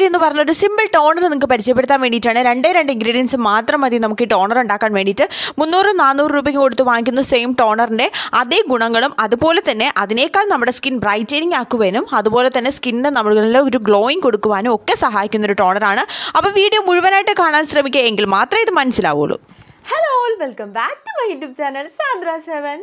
Video എന്ന് പറഞ്ഞ ഒരു സിമ്പിൾ ടോണർ നിങ്ങൾക്ക് പരിചയപ്പെടുത്താൻ വേണ്ടിയിട്ടാണ്. രണ്ടേ രണ്ട് ഇൻഗ്രീഡിയൻസ് മാത്രം മതി നമുക്ക് ഈ ടോണർ ഉണ്ടാക്കാൻ വേണ്ടിയിട്ട്. മുന്നൂറ് നാനൂറ് രൂപയ്ക്ക് കൊടുത്ത് വാങ്ങിക്കുന്ന സെയിം ടോണറിന്റെ അതേ ഗുണങ്ങളും അതുപോലെ തന്നെ അതിനേക്കാൾ നമ്മുടെ സ്കിൻ ബ്രൈറ്റനിങ് ആക്കുവാനും അതുപോലെ തന്നെ സ്കിന്നിന് നമ്മളിൽ ഒരു ഗ്ലോയിങ് കൊടുക്കുവാനും ഒക്കെ സഹായിക്കുന്ന ഒരു ടോണറാണ് അപ്പോൾ വീഡിയോ മുഴുവനായിട്ട് കാണാൻ ശ്രമിക്കുക എങ്കിൽ മാത്രമേ ഇത് മനസ്സിലാവുള്ളൂ. Hello all welcome back to my YouTube channel Sandra seven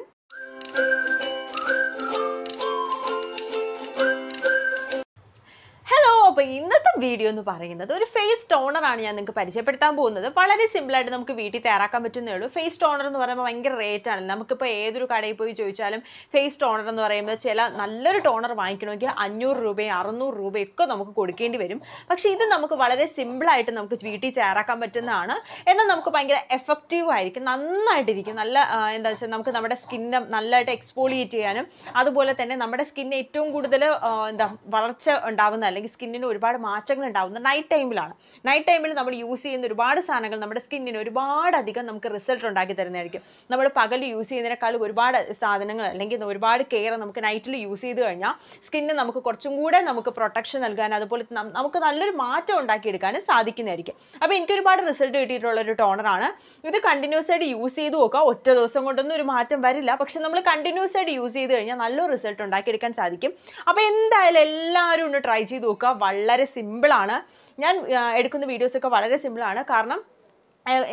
അപ്പോൾ ഇന്നത്തെ വീഡിയോ എന്ന് പറയുന്നത് ഒരു ഫേസ് ടോണറാണ് ഞാൻ നിങ്ങൾക്ക് പരിചയപ്പെടുത്താൻ പോകുന്നത്. വളരെ സിമ്പിളായിട്ട് നമുക്ക് വീട്ടിൽ തയ്യാറാക്കാൻ പറ്റുന്നേ ഉള്ളൂ. ഫേസ് ടോണർ എന്ന് പറയുമ്പോൾ ഭയങ്കര റേറ്റ് ആണ്. നമുക്കിപ്പോൾ ഏതൊരു കടയിൽ പോയി ചോദിച്ചാലും ഫേസ് ടോണർ എന്ന് പറയുമ്പോൾ ചില നല്ലൊരു ടോണർ വാങ്ങിക്കണമെങ്കിൽ അഞ്ഞൂറ് രൂപയും അറുന്നൂറ് രൂപയൊക്കെ നമുക്ക് കൊടുക്കേണ്ടി വരും. പക്ഷേ ഇത് നമുക്ക് വളരെ സിമ്പിളായിട്ട് നമുക്ക് വീട്ടിൽ തയ്യാറാക്കാൻ പറ്റുന്നതാണ്. എന്നാൽ നമുക്ക് ഭയങ്കര എഫക്റ്റീവ് ആയിരിക്കും. നന്നായിട്ടിരിക്കും. നല്ല എന്താ വെച്ചാൽ നമുക്ക് നമ്മുടെ സ്കിന്നെ നല്ലതായിട്ട് എക്സ്പോളിയേറ്റ് ചെയ്യാനും അതുപോലെ തന്നെ നമ്മുടെ സ്കിന്നിന് ഏറ്റവും കൂടുതൽ എന്താ വളർച്ച ഉണ്ടാവുന്ന അല്ലെങ്കിൽ സ്കിന്നിന് ഒരുപാട് മാറ്റങ്ങൾ ഉണ്ടാവുന്നത് നൈറ്റ് ടൈമിലാണ് നൈറ്റ് ടൈമിൽ നമ്മൾ യൂസ് ചെയ്യുന്ന ഒരുപാട് സാധനങ്ങൾ നമ്മുടെ സ്കിന്നിന് ഒരുപാട് അധികം നമുക്ക് റിസൾട്ട് ഉണ്ടാക്കി തരുന്നതായിരിക്കും. നമ്മൾ പകൽ യൂസ് ചെയ്യുന്നതിനേക്കാൾ ഒരുപാട് സാധനങ്ങൾ അല്ലെങ്കിൽ ഒരുപാട് കെയർ നമുക്ക് നൈറ്റിൽ യൂസ് ചെയ്ത് കഴിഞ്ഞാൽ സ്കിന്നിന് നമുക്ക് കുറച്ചും കൂടെ നമുക്ക് പ്രൊട്ടക്ഷൻ നൽകാൻ അതുപോലെ നമുക്ക് നല്ലൊരു മാറ്റം ഉണ്ടാക്കിയെടുക്കാനും സാധിക്കുന്നതായിരിക്കും. അപ്പോൾ എനിക്ക് ഒരുപാട് റിസൾട്ട് കിട്ടിയിട്ടുള്ള ഒരു ടോണറാണ് ഇത് കണ്ടിന്യൂസ് ആയിട്ട് യൂസ് ചെയ്ത് നോക്കുക. ഒറ്റ ദിവസം കൊണ്ടൊന്നും ഒരു മാറ്റം വരില്ല. പക്ഷെ നമ്മൾ കണ്ടിന്യൂസ് ആയിട്ട് യൂസ് ചെയ്ത് കഴിഞ്ഞാൽ നല്ലൊരു റിസൾട്ട് ഉണ്ടാക്കിയെടുക്കാൻ സാധിക്കും. അപ്പോൾ എന്തായാലും എല്ലാവരും ഒന്ന് ട്രൈ ചെയ്ത് നോക്കുക. വളരെ സിമ്പിളാണ് ഞാൻ എടുക്കുന്ന വീഡിയോസൊക്കെ വളരെ സിമ്പിളാണ് കാരണം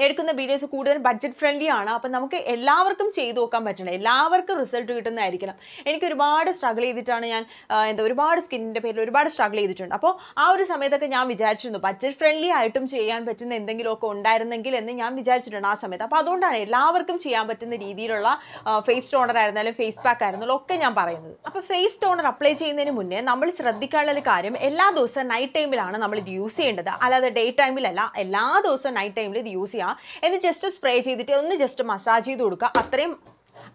എടുക്കുന്ന വീഡിയോസ് കൂടുതൽ ബഡ്ജറ്റ് ഫ്രണ്ട്ലി ആണ്. അപ്പം നമുക്ക് എല്ലാവർക്കും ചെയ്തു നോക്കാൻ പറ്റണം. എല്ലാവർക്കും റിസൾട്ട് കിട്ടുന്നതായിരിക്കണം. എനിക്ക് ഒരുപാട് സ്ട്രഗിൾ ചെയ്തിട്ടാണ് ഞാൻ എന്താ ഒരുപാട് സ്കിന്നിന്റെ പേരിൽ ഒരുപാട് സ്ട്രഗിൾ ചെയ്തിട്ടുണ്ട്. അപ്പോൾ ആ ഒരു സമയത്തൊക്കെ ഞാൻ വിചാരിച്ചിരുന്നു ബഡ്ജറ്റ് ഫ്രണ്ട്ലി ആയിട്ടും ചെയ്യാൻ പറ്റുന്ന എന്തെങ്കിലുമൊക്കെ ഉണ്ടായിരുന്നെങ്കിൽ എന്ന് ഞാൻ വിചാരിച്ചിട്ടുണ്ട് ആ സമയത്ത്. അപ്പോൾ അതുകൊണ്ടാണ് എല്ലാവർക്കും ചെയ്യാൻ പറ്റുന്ന രീതിയിലുള്ള ഫേസ് ടോണർ ആയിരുന്നാലും ഫേസ് പാക്ക് ആയിരുന്നാലും ഒക്കെ ഞാൻ പറയുന്നത്. അപ്പോൾ ഫേസ് ടോണർ അപ്ലൈ ചെയ്യുന്നതിന് മുന്നേ നമ്മൾ ശ്രദ്ധിക്കാനുള്ള ഒരു കാര്യം എല്ലാ ദിവസവും നൈറ്റ് ടൈമിലാണ് നമ്മൾ ഇത് യൂസ് ചെയ്യേണ്ടത്. അല്ലാതെ ഡേ ടൈമിലല്ല എല്ലാ ദിവസവും നൈറ്റ് ടൈമിൽ ഇത് യൂസ് ചെയ്യുക എന്ന് ജസ്റ്റ് സ്പ്രേ ചെയ്തിട്ട് ഒന്ന് ജസ്റ്റ് മസാജ് ചെയ്ത് കൊടുക്കുക. അത്രയും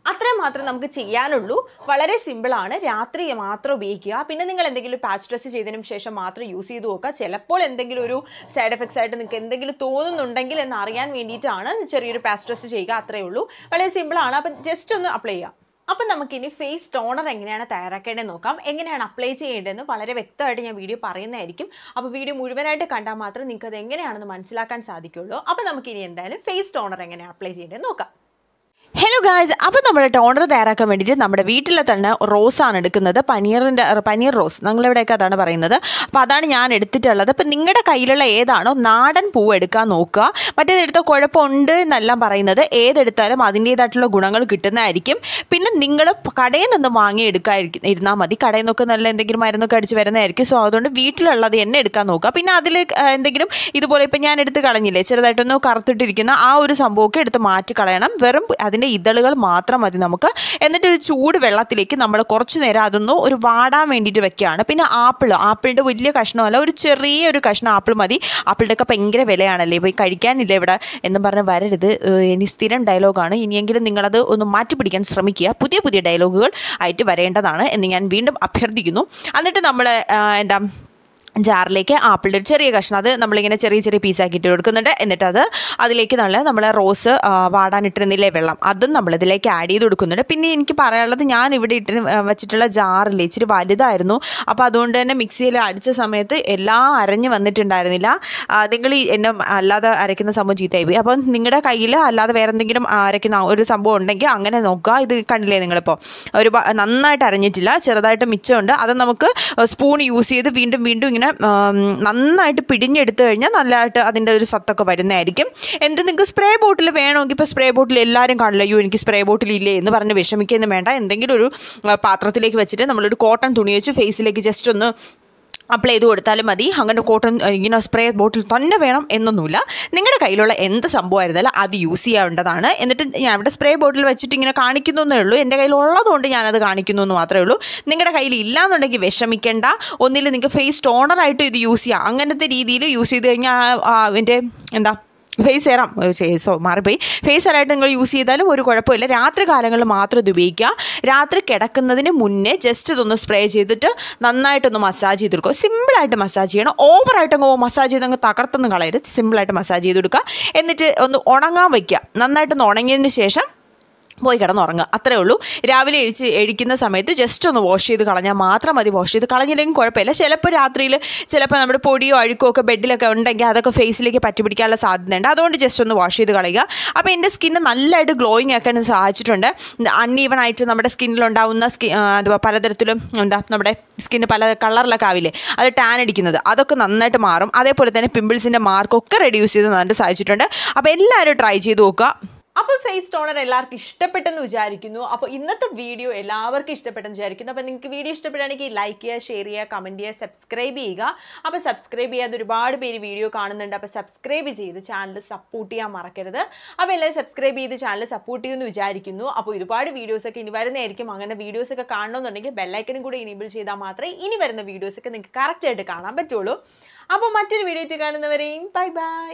അത്രയും മാത്രമേ നമുക്ക് ചെയ്യാനുള്ളൂ. വളരെ സിമ്പിളാണ് രാത്രി മാത്രം ഉപയോഗിക്കുക. പിന്നെ നിങ്ങൾ എന്തെങ്കിലും പാച്ച് ഡ്രസ് ചെയ്തതിനും ശേഷം മാത്രം യൂസ് ചെയ്ത് നോക്കുക. ചിലപ്പോൾ എന്തെങ്കിലും ഒരു സൈഡ് എഫക്ട്സ് ആയിട്ട് നിങ്ങൾക്ക് എന്തെങ്കിലും തോന്നുന്നുണ്ടെങ്കിൽ എന്ന് അറിയാൻ വേണ്ടിയിട്ടാണ് ചെറിയൊരു പാച്ച് ഡ്രസ് ചെയ്യുക. അത്രയേ ഉള്ളൂ. വളരെ സിമ്പിളാണ് അപ്പം ജസ്റ്റ് ഒന്ന് അപ്ലൈ ചെയ്യുക അപ്പം നമുക്കിനി ഫേസ് ടോണർ എങ്ങനെയാണ് തയ്യാറാക്കേണ്ടത് നോക്കാം. എങ്ങനെയാണ് അപ്ലൈ ചെയ്യേണ്ടതെന്ന് വളരെ വ്യക്തമായിട്ട് ഞാൻ വീഡിയോ പറയുന്നതായിരിക്കും. അപ്പോൾ വീഡിയോ മുഴുവനായിട്ട് കണ്ടാൽ മാത്രമേ നിങ്ങൾക്ക് അത് എങ്ങനെയാണെന്ന് മനസ്സിലാക്കാൻ സാധിക്കുള്ളൂ. അപ്പോൾ നമുക്കിനി എന്തായാലും ഫേസ് ടോണർ എങ്ങനെയാണ് അപ്ലൈ ചെയ്യേണ്ടതെന്ന് നോക്കാം. ഹലോ ഗായ്സ് അപ്പോൾ നമ്മുടെ ടോണർ തയ്യാറാക്കാൻ വേണ്ടിയിട്ട് നമ്മുടെ വീട്ടിലെ തന്നെ റോസാണ് എടുക്കുന്നത്. പനീറിന്റെ പനീർ റോസ്. നിങ്ങളിവിടെയൊക്കെ അതാണ് പറയുന്നത്? അപ്പോൾ അതാണ് ഞാൻ എടുത്തിട്ടുള്ളത്. അപ്പോൾ നിങ്ങളുടെ കയ്യിലുള്ള ഏതാണോ നാടൻ പൂവ് എടുക്കാൻ നോക്കുക. മറ്റേതെടുത്ത കുഴപ്പമുണ്ട് എന്നെല്ലാം പറയുന്നത്. ഏതെടുത്താലും അതിന്റേതായിട്ടുള്ള ഗുണങ്ങൾ കിട്ടുന്നതായിരിക്കും. പിന്നെ നിങ്ങൾ കടയിൽ നിന്ന് വാങ്ങി ഇരുന്നാൽ മതി. കടയിൽ നിന്നൊക്കെ നല്ല എന്തെങ്കിലും മരുന്നൊക്കെ അടിച്ച് വരുന്നതായിരിക്കും. സോ അതുകൊണ്ട് വീട്ടിലുള്ളത് എന്നെ എടുക്കാൻ നോക്കുക. പിന്നെ അതിൽ എന്തെങ്കിലും ഇതുപോലെ ഇപ്പോൾ ഞാൻ എടുത്ത് കളഞ്ഞില്ലേ? ചെറുതായിട്ടൊന്ന് കറുത്തിട്ടിരിക്കുന്ന ആ ഒരു സംഭവമൊക്കെ എടുത്ത് മാറ്റി കളയണം. വെറും അതിന്റെ ഇതളുകൾ മാത്രം മതി നമുക്ക്. എന്നിട്ട് ഒരു ചൂട് വെള്ളത്തിലേക്ക് നമ്മൾ കുറച്ച് നേരം അതൊന്ന് ഒരു വാടാൻ വേണ്ടിയിട്ട് വെക്കുകയാണ്. പിന്നെ ആപ്പിൾ ആപ്പിളിന്റെ വലിയ കഷ്ണമല്ല ഒരു ചെറിയ ഒരു കഷ്ണം ആപ്പിൾ മതി. ആപ്പിളിന്റെ ഒക്കെ ഭയങ്കര വിലയാണല്ലേ? പോയി കഴിക്കാനില്ല ഇവിടെ? എന്ന് പറഞ്ഞ് വരരുത്. ഇനി സ്ഥിരം ഡയലോഗാണ്. ഇനിയെങ്കിലും നിങ്ങളത് ഒന്ന് മാറ്റി പിടിക്കാൻ ശ്രമിക്കുക. പുതിയ പുതിയ ഡയലോഗുകൾ ആയിട്ട് വരേണ്ടതാണ് എന്ന് ഞാൻ വീണ്ടും അഭ്യർത്ഥിക്കുന്നു. എന്നിട്ട് നമ്മൾ എന്താ ജാറിലേക്ക് ആപ്പിളിന്റെ ഒരു ചെറിയ കഷ്ണം അത് നമ്മളിങ്ങനെ ചെറിയ ചെറിയ പീസാക്കി ഇട്ട് കൊടുക്കുന്നുണ്ട്. എന്നിട്ട് അത് അതിലേക്ക് നല്ല നമ്മൾ റോസ് വാടാനിട്ടിരുന്നില്ലേ വെള്ളം അതും നമ്മളിതിലേക്ക് ആഡ് ചെയ്ത് കൊടുക്കുന്നുണ്ട്. പിന്നെ എനിക്ക് പറയാനുള്ളത് ഞാൻ ഇവിടെ ഇട്ട് വെച്ചിട്ടുള്ള ജാറില്ലേ ഇച്ചിരി വലുതായിരുന്നു. അപ്പോൾ അതുകൊണ്ട് തന്നെ മിക്സിയിൽ അടിച്ച സമയത്ത് എല്ലാം അരഞ്ഞ് വന്നിട്ടുണ്ടായിരുന്നില്ല. നിങ്ങൾ എന്നെ അല്ലാതെ അരയ്ക്കുന്ന സംഭവം ചീത്തയായി അപ്പോൾ നിങ്ങളുടെ കയ്യിൽ അല്ലാതെ വേറെ എന്തെങ്കിലും അരയ്ക്കുന്ന ഒരു സംഭവം ഉണ്ടെങ്കിൽ അങ്ങനെ നോക്കുക. ഇത് കണ്ടില്ലേ നിങ്ങളിപ്പോൾ ഒരു നന്നായിട്ട് അരഞ്ഞിട്ടില്ല ചെറുതായിട്ട് മിച്ചമുണ്ട്. അത് നമുക്ക് സ്പൂൺ യൂസ് ചെയ്ത് വീണ്ടും വീണ്ടും ഇങ്ങനെ നന്നായിട്ട് പിടിഞ്ഞെടുത്തു കഴിഞ്ഞാൽ നല്ലതായിട്ട് അതിന്റെ ഒരു സത്തൊക്കെ വരുന്നതായിരിക്കും. എന്നിട്ട് നിങ്ങൾക്ക് സ്പ്രേ ബോട്ടിൽ വേണമെങ്കിൽ ഇപ്പോൾ സ്പ്രേ ബോട്ടിൽ എല്ലാവരും കാണില്ല അയ്യോ എനിക്ക് സ്പ്രേ ബോട്ടിൽ ഇല്ലേ? എന്ന് പറഞ്ഞ് വിഷമിക്കുന്നു വേണ്ട. എന്തെങ്കിലും ഒരു പാത്രത്തിലേക്ക് വെച്ചിട്ട് നമ്മളൊരു കോട്ടൺ തുണി വെച്ച് ഫേസിലേക്ക് ജസ്റ്റ് ഒന്ന് അപ്ലൈ ചെയ്ത് കൊടുത്താലും മതി. അങ്ങനെ കോട്ടൺ ഇങ്ങനെ സ്പ്രേ ബോട്ടിൽ തന്നെ വേണം എന്നൊന്നുമില്ല. നിങ്ങളുടെ കയ്യിലുള്ള എന്ത് സംഭവമായിരുന്നാലും അത് യൂസ് ചെയ്യേണ്ടതാണ്. എന്നിട്ട് ഞാൻ ഇവിടെ സ്പ്രേ ബോട്ടിൽ വെച്ചിട്ട് ഇങ്ങനെ കാണിക്കുന്നു എന്നേ ഉള്ളൂ. എന്റെ കയ്യിൽ ഉള്ളതുകൊണ്ട് ഞാനത് കാണിക്കുന്നു എന്ന് മാത്രമേ ഉള്ളൂ. നിങ്ങളുടെ കയ്യിൽ ഇല്ലാന്നുണ്ടെങ്കിൽ വിഷമിക്കേണ്ട. ഒന്നിൽ നിങ്ങൾക്ക് ഫേസ് ടോണറായിട്ട് ഇത് യൂസ് ചെയ്യാം. അങ്ങനത്തെ രീതിയിൽ യൂസ് ചെയ്ത് കഴിഞ്ഞാൽ അതിന്റെ എന്താ ഫേസ് സെറം സോ മാറിപ്പോയി. ഫേസ് സെറായിട്ട് നിങ്ങൾ യൂസ് ചെയ്താലും ഒരു കുഴപ്പമില്ല. രാത്രി കാലങ്ങളിൽ മാത്രം ഇത് ഉപയോഗിക്കുക. രാത്രി കിടക്കുന്നതിന് മുന്നേ ജസ്റ്റ് ഇതൊന്ന് സ്പ്രേ ചെയ്തിട്ട് നന്നായിട്ടൊന്ന് മസാജ് ചെയ്ത് കൊടുക്കുക സിമ്പിളായിട്ട് മസാജ് ചെയ്യണം. ഓവറായിട്ട് അങ്ങ് മസാജ് ചെയ്ത് അങ്ങ് തകർത്തൊന്നും കളയരുത്. സിമ്പിളായിട്ട് മസാജ് ചെയ്ത് കൊടുക്കുക. എന്നിട്ട് ഒന്ന് ഉണങ്ങാൻ വയ്ക്കുക നന്നായിട്ടൊന്ന് ഉണങ്ങിയതിന് ശേഷം പോയി കിടന്നുറങ്ങുക. അത്രേ ഉള്ളൂ. രാവിലെ എഴിച്ച് എഴിക്കുന്ന സമയത്ത് ജസ്റ്റ് ഒന്ന് വാഷ് ചെയ്ത് കളഞ്ഞാൽ മാത്രം മതി വാഷ് ചെയ്ത്. കളഞ്ഞില്ലെങ്കിൽ കുഴപ്പമില്ല. ചിലപ്പോൾ രാത്രിയിൽ ചിലപ്പോൾ നമ്മുടെ പൊടിയോ അഴുക്കോ ഒക്കെ ബെഡിലൊക്കെ ഉണ്ടെങ്കിൽ അതൊക്കെ ഫേസിലേക്ക് പറ്റി പിടിക്കാനുള്ള സാധ്യതയുണ്ട്. അതുകൊണ്ട് ജസ്റ്റ് ഒന്ന് വാഷ് ചെയ്ത് കളയുക. അപ്പോൾ എന്റെ സ്കിന്ന് നല്ലതായിട്ട് ഗ്ലോയിങ് ആക്കാൻ സഹായിച്ചിട്ടുണ്ട് അൺഈവൺ ആയിട്ട് നമ്മുടെ സ്കിന്നിലുണ്ടാവുന്ന സ്കി അതുപോലെ പലതരത്തിലും എന്താ നമ്മുടെ സ്കിന്ന് പല കളറിലൊക്കെ ആവില്ലേ? അത് ടാൻ അടിക്കുന്നത്. അതൊക്കെ നന്നായിട്ട് മാറും. അതേപോലെ തന്നെ പിമ്പിൾസിന്റെ മാർക്കൊക്കെ റെഡ്യൂസ് ചെയ്ത് നന്നായിട്ട് സഹായിച്ചിട്ടുണ്ട് അപ്പോൾ എല്ലാവരും ട്രൈ ചെയ്ത് നോക്കുക. അപ്പോൾ ഫേസ് ടോണർ എല്ലാവർക്കും ഇഷ്ടപ്പെട്ടെന്ന് വിചാരിക്കുന്നു. അപ്പോൾ ഇന്നത്തെ വീഡിയോ എല്ലാവർക്കും ഇഷ്ടപ്പെട്ടെന്ന് വിചാരിക്കുന്നു. അപ്പോൾ നിങ്ങൾക്ക് വീഡിയോ ഇഷ്ടപ്പെടുകയാണെങ്കിൽ ലൈക്ക് ചെയ്യുക ഷെയർ ചെയ്യുക കമന്റ് ചെയ്യുക സബ്സ്ക്രൈബ് ചെയ്യുക. അപ്പോൾ സബ്സ്ക്രൈബ് ചെയ്യാതെ ഒരുപാട് പേര് വീഡിയോ കാണുന്നുണ്ട്. അപ്പോൾ സബ്സ്ക്രൈബ് ചെയ്ത് ചാനൽ സപ്പോർട്ട് ചെയ്യാൻ മറക്കരുത്. അപ്പോൾ എല്ലാവരും സബ്സ്ക്രൈബ് ചെയ്ത് ചാനൽ സപ്പോർട്ട് ചെയ്യുമെന്ന് വിചാരിക്കുന്നു. അപ്പോൾ ഒരുപാട് വീഡിയോസൊക്കെ ഇനി വരുന്നതായിരിക്കും. അങ്ങനെ വീഡിയോസൊക്കെ കാണണമെന്നുണ്ടെങ്കിൽ ബെല്ലൈക്കനും കൂടി ഇനേബിൾ ചെയ്താൽ മാത്രമേ ഇനി വരുന്ന വീഡിയോസൊക്കെ നിങ്ങൾക്ക് കറക്റ്റായിട്ട് കാണാൻ പറ്റുള്ളൂ. അപ്പോൾ മറ്റൊരു വീഡിയോ കാണുന്നവരെയും ബൈ ബൈ